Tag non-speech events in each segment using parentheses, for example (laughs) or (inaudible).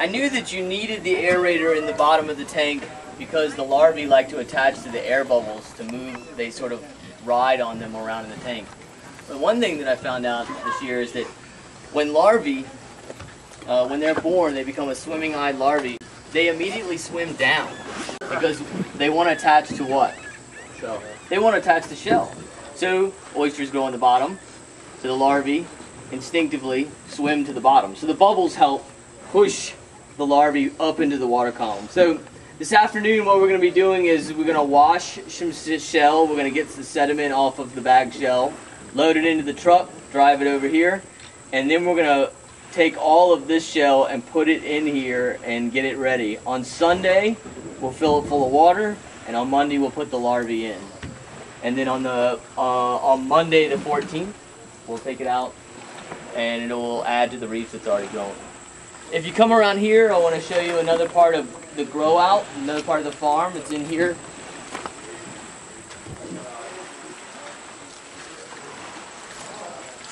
I knew that you needed the aerator in the bottom of the tank because the larvae like to attach to the air bubbles to move, they sort of ride on them around in the tank. But one thing that I found out this year is that when larvae, uh, when they're born, they become a swimming-eyed larvae, they immediately swim down because they want to attach to what? Shell. They want to attach to shell. So oysters go on the bottom, so the larvae instinctively swim to the bottom. So the bubbles help push the larvae up into the water column. So this afternoon what we're going to be doing is we're going to wash some shell, we're going to get the sediment off of the bag shell, load it into the truck, drive it over here, and then we're going to take all of this shell and put it in here and get it ready. On Sunday, we'll fill it full of water, and on Monday we'll put the larvae in. And then on the uh, on Monday the 14th, we'll take it out, and it will add to the reef that's already growing. If you come around here, I want to show you another part of the grow out, another part of the farm. It's in here.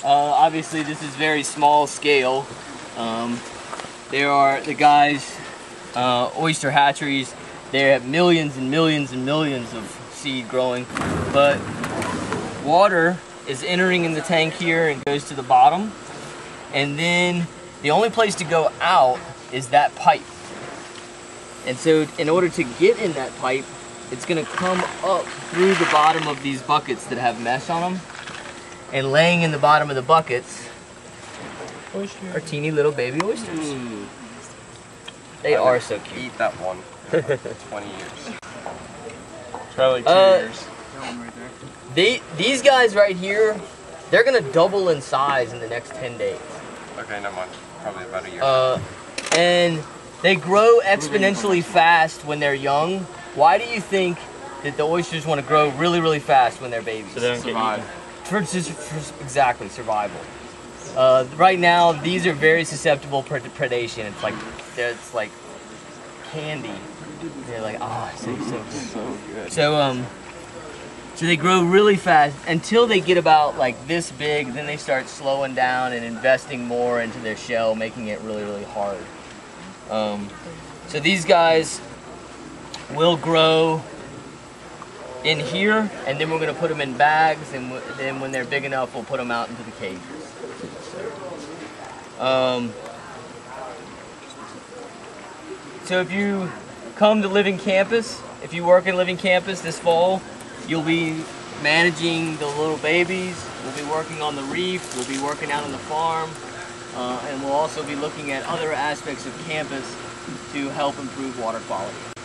Uh, obviously, this is very small scale. Um, there are the guys, uh, oyster hatcheries. They have millions and millions and millions of seed growing, but water is entering in the tank here and goes to the bottom, and then the only place to go out is that pipe. And so, in order to get in that pipe, it's going to come up through the bottom of these buckets that have mesh on them and laying in the bottom of the buckets Oyster. are teeny little baby oysters. Mm. They I are so cute. Eat that one. (laughs) 20 years. Probably two uh, years. They, these guys right here, they're gonna double in size in the next 10 days. Okay, no mind. Probably about a year. Uh, and they grow exponentially fast when they're young. Why do you think that the oysters want to grow really, really fast when they're babies? So they don't Survive. get for, for, exactly, survival. Uh, right now, these are very susceptible to predation. It's like, it's like candy. They're like, oh, so, so, so good. So, um, so they grow really fast until they get about like this big, then they start slowing down and investing more into their shell, making it really, really hard. Um, so these guys will grow in here, and then we're to put them in bags, and then when they're big enough, we'll put them out into the cages. So, um, so if you come to Living Campus, if you work in Living Campus this fall, you'll be managing the little babies, we'll be working on the reef, we'll be working out on the farm, uh, and we'll also be looking at other aspects of campus to help improve water quality.